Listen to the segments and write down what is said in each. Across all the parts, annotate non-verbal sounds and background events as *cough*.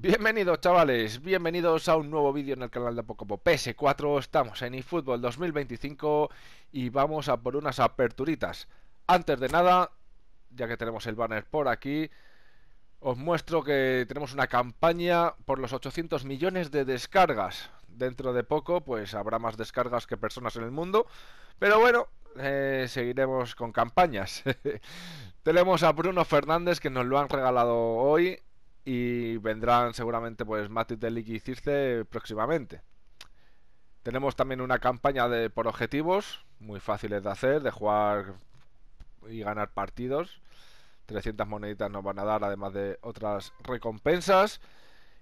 Bienvenidos chavales, bienvenidos a un nuevo vídeo en el canal de Pocopo PS4 Estamos en eFootball 2025 y vamos a por unas aperturitas. Antes de nada, ya que tenemos el banner por aquí Os muestro que tenemos una campaña por los 800 millones de descargas. Dentro de poco pues habrá más descargas que personas en el mundo Pero bueno, eh, seguiremos con campañas. *laughs* Tenemos a Bruno Fernández que nos lo han regalado hoy y vendrán seguramente pues Matic Delic y Circe próximamente. Tenemos también una campaña de por objetivos, muy fáciles de hacer, de jugar y ganar partidos. 300 moneditas nos van a dar, además de otras recompensas.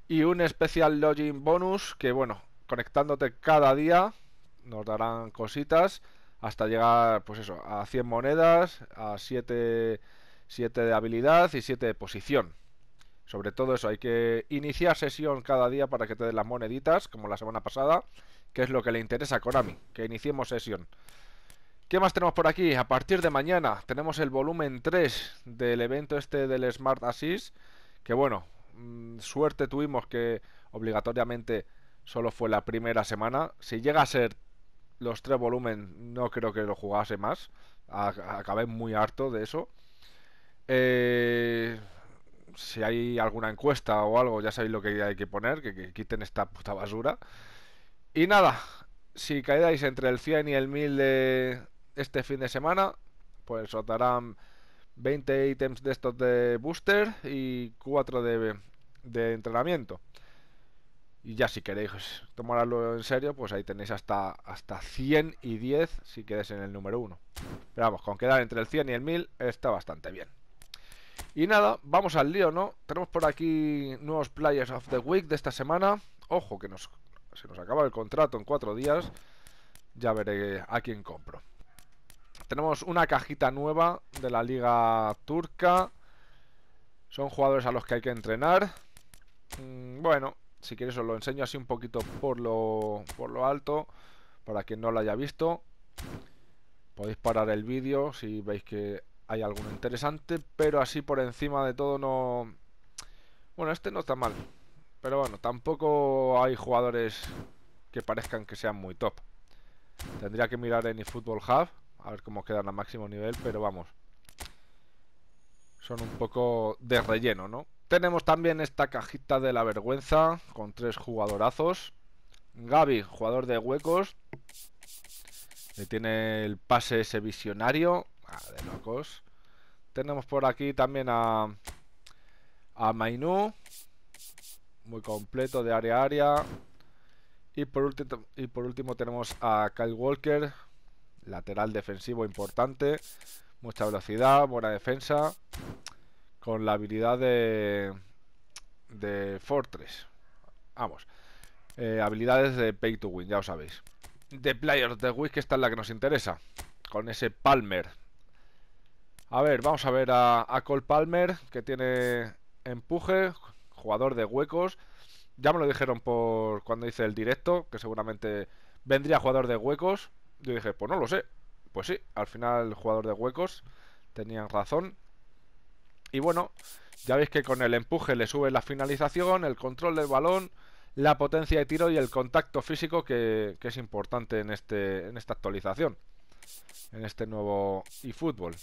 Y un especial login bonus que, bueno, conectándote cada día nos darán cositas hasta llegar, pues eso, a 100 monedas, a 7, 7 de habilidad y 7 de posición. Sobre todo eso, hay que iniciar sesión cada día para que te den las moneditas, como la semana pasada, que es lo que le interesa a Konami, que iniciemos sesión. ¿Qué más tenemos por aquí? A partir de mañana tenemos el volumen 3 del evento este del Smart Assist, que bueno, mm, suerte tuvimos que obligatoriamente solo fue la primera semana. Si llega a ser los tres volúmenes, no creo que lo jugase más. Acabé muy harto de eso. Eh si hay alguna encuesta o algo, ya sabéis lo que hay que poner, que, quiten esta puta basura. Y nada, si caedáis entre el 100 y el 1000 de este fin de semana, pues os darán 20 ítems de estos de booster y 4 de, de entrenamiento. Y ya si queréis tomarlo en serio, pues ahí tenéis hasta, hasta 100 y 10 si quedáis en el número 1. Pero vamos, con quedar entre el 100 y el 1000 está bastante bien. Y nada, vamos al lío, ¿no? Tenemos por aquí nuevos Players of the Week de esta semana. Ojo, que nos, se nos acaba el contrato en cuatro días. Ya veré a quién compro. Tenemos una cajita nueva de la liga turca. Son jugadores a los que hay que entrenar. Mm, bueno, si queréis os lo enseño así un poquito por lo, por lo alto. Para quien no lo haya visto. Podéis parar el vídeo si veis que hay alguno interesante, pero así por encima de todo no... Bueno, este no está mal, pero bueno, tampoco hay jugadores que parezcan que sean muy top. Tendría que mirar en eFootball Hub, a ver cómo quedan a máximo nivel, pero vamos. Son un poco de relleno, ¿no? Tenemos también esta cajita de la vergüenza con tres jugadorazos. Gaby, jugador de huecos. Que tiene el pase ese visionario. De locos. Tenemos por aquí también a, a Mainu. Muy completo de área a área. Y por, último, y por último tenemos a Kyle Walker. Lateral defensivo importante. Mucha velocidad, buena defensa. Con la habilidad de, de Fortress. Vamos. Eh, habilidades de Pay to Win, ya os sabéis. De Players de Week, que esta es la que nos interesa. Con ese Palmer a ver, vamos a ver a, Cole Palmer, que tiene empuje, jugador de huecos. Ya me lo dijeron por cuando hice el directo, que seguramente vendría jugador de huecos. Yo dije, pues no lo sé. Pues sí, al final jugador de huecos. Tenían razón. Y bueno, ya veis que con el empuje le sube la finalización, el control del balón, la potencia de tiro y el contacto físico que, que es importante en, este, en esta actualización. En este nuevo eFootball.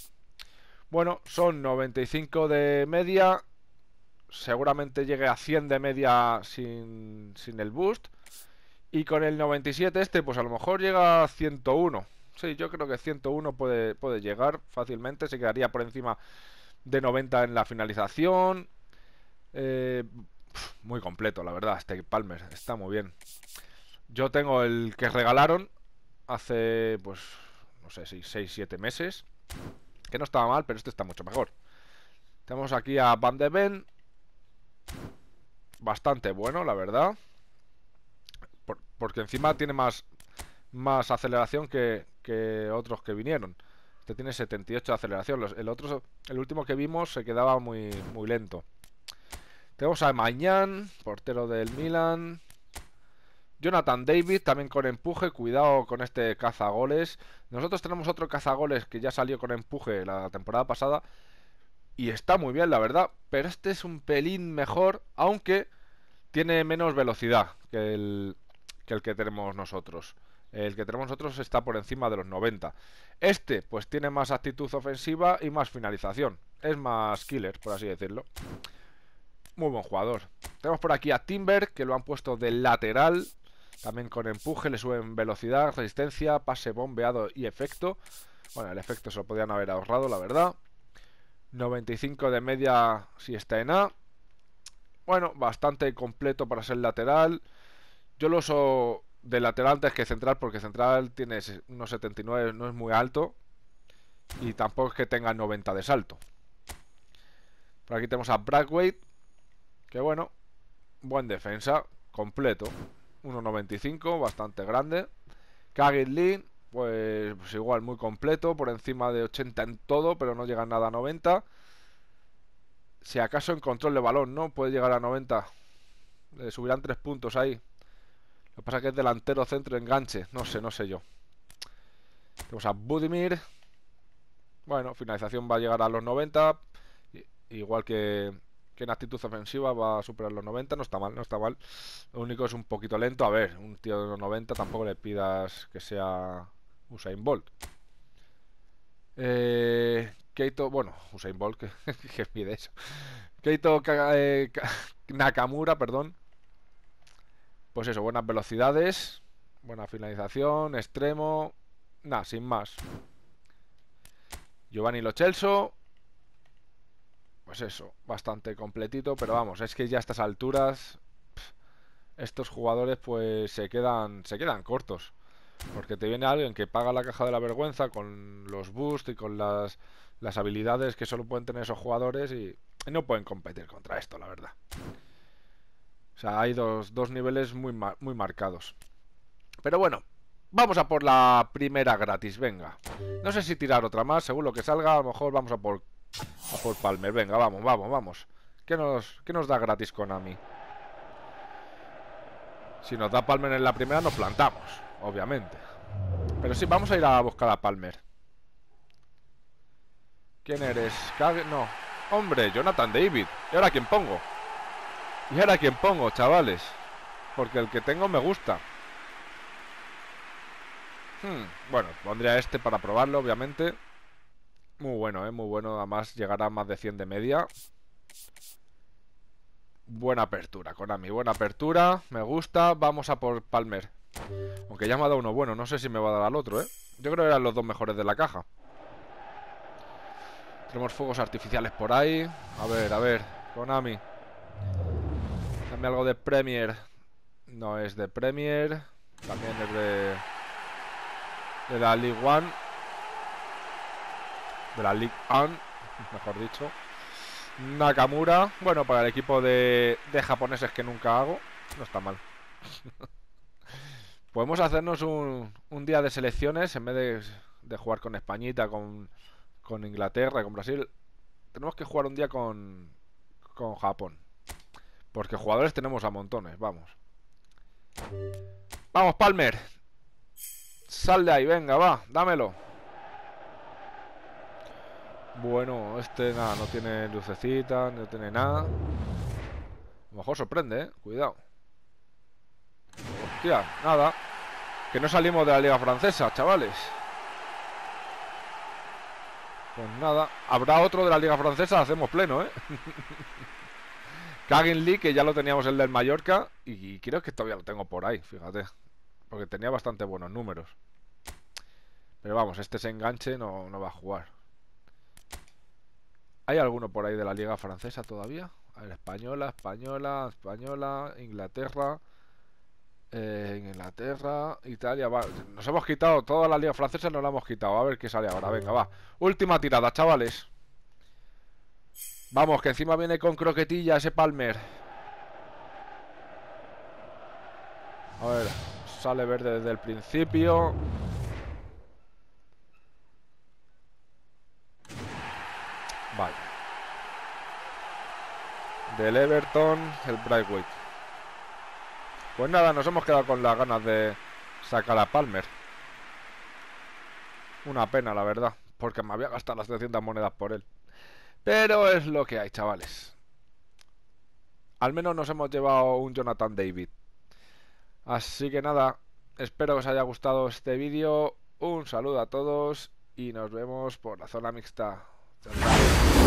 Bueno, son 95 de media. Seguramente llegue a 100 de media sin, el boost. Y con el 97 este, pues a lo mejor llega a 101. Sí, yo creo que 101 puede, puede llegar fácilmente. Se quedaría por encima de 90 en la finalización. Eh, muy completo, la verdad. Este Palmer está muy bien. Yo tengo el que regalaron hace, pues, no sé si 6-7 meses. Que no estaba mal, pero este está mucho mejor. Tenemos aquí a Van de Ven. Bastante bueno, la verdad. porque encima tiene más, más aceleración que, otros que vinieron. Este tiene 78 de aceleración. el otro, el último que vimos se quedaba muy, muy lento. Tenemos a Mañán, portero del Milan. Jonathan David también con empuje, cuidado con este cazagoles. Nosotros tenemos otro cazagoles que ya salió con empuje la temporada pasada y está muy bien, la verdad, pero este es un pelín mejor, aunque tiene menos velocidad que el que, el que tenemos nosotros. El que tenemos nosotros está por encima de los 90. Este, pues tiene más actitud ofensiva y más finalización. Es más killer, por así decirlo. Muy buen jugador. Tenemos por aquí a Timber, que lo han puesto de lateral. También con empuje, le suben velocidad, resistencia, pase bombeado y efecto. Bueno, el efecto se lo podían haber ahorrado, la verdad. 95 de media si está en A. Bueno, bastante completo para ser lateral. Yo lo uso de lateral antes que central porque central tiene unos 79, no es muy alto. Y tampoco es que tenga 90 de salto. Por aquí tenemos a Brathwaite. Que bueno, buen defensa, completo. 1.95, bastante grande. Kagin Lee, pues, pues, igual muy completo, por encima de 80 en todo, pero no llega nada a 90. Si acaso en control de balón, ¿no? Puede llegar a 90. Le subirán 3 puntos ahí. Lo que pasa es que es delantero, centro, enganche. No sé, no sé yo. Tenemos a Budimir. Bueno, finalización va a llegar a los 90. Igual que, que en actitud ofensiva va a superar los 90. No está mal, no está mal. Lo único es un poquito lento. A ver, un tío de los 90 tampoco le pidas que sea Usain Bolt. Eh, Keito, bueno, Usain Bolt, que, *laughs* que pide eso. Keito eh, Nakamura, perdón. Pues eso, buenas velocidades, buena finalización, extremo. Nada, sin más. Giovanni Lochelso. Pues eso, bastante completito, pero vamos, es que ya a estas alturas estos jugadores pues se quedan se quedan cortos. Porque te viene alguien que paga la caja de la vergüenza con los boosts y con las, las habilidades que solo pueden tener esos jugadores y, no pueden competir contra esto, la verdad. O sea, hay dos, dos niveles muy, muy marcados. Pero bueno, vamos a por la primera gratis, venga. No sé si tirar otra más, según lo que salga, a lo mejor vamos a por, a por Palmer. Venga, vamos, vamos, vamos. ¿Qué nos, qué nos da gratis Konami? Si nos da Palmer en la primera, nos plantamos obviamente. Pero sí, vamos a ir a buscar a Palmer. ¿Quién eres? No. Hombre, Jonathan David. ¿Y ahora quién pongo? ¿Y ahora quién pongo, chavales? Porque el que tengo me gusta. Hmm, bueno, pondría este para probarlo, obviamente. Muy bueno, ¿eh? Muy bueno. Además, llegará a más de 100 de media. Buena apertura, Konami. Buena apertura. Me gusta. Vamos a por Palmer. Aunque ya me ha dado uno bueno, no sé si me va a dar al otro, ¿eh? Yo creo que eran los dos mejores de la caja. Tenemos fuegos artificiales por ahí. A ver, a ver, Konami. Dame algo de Premier. No es de Premier. También es de... De la League One. De la League One, mejor dicho. Nakamura. Bueno, para el equipo de, de japoneses que nunca hago. No está mal. *laughs* Podemos hacernos un, un día de selecciones en vez de, jugar con Españita, con, con Inglaterra, con Brasil. Tenemos que jugar un día con, con Japón. Porque jugadores tenemos a montones, vamos. Vamos, Palmer. Sal de ahí, venga, va, dámelo. Bueno, este nada, no tiene lucecita, no tiene nada. A lo mejor sorprende, eh. Cuidado. Hostia, nada. Que no salimos de la liga francesa, chavales. Pues nada, habrá otro de la liga francesa, hacemos pleno, ¿eh? *laughs* Kagin Lee, que ya lo teníamos el del Mallorca, y creo que todavía lo tengo por ahí, fíjate. Porque tenía bastante buenos números. Pero vamos, este se enganche no, no va a jugar. ¿Hay alguno por ahí de la liga francesa todavía? A ver, española, española, española, Inglaterra... Eh, Inglaterra, Italia, va. Nos hemos quitado toda la liga francesa, nos la hemos quitado. A ver qué sale ahora. Venga, va. Última tirada, chavales. Vamos, que encima viene con croquetilla ese Palmer. A ver, sale verde desde el principio. Vale. Del Everton, el Brightweight. Pues nada, nos hemos quedado con las ganas de sacar a Palmer. Una pena, la verdad, porque me había gastado las 300 monedas por él. Pero es lo que hay, chavales. al menos nos hemos llevado un Jonathan David. Así que nada, espero que os haya gustado este vídeo. Un saludo a todos y nos vemos por la zona mixta. It's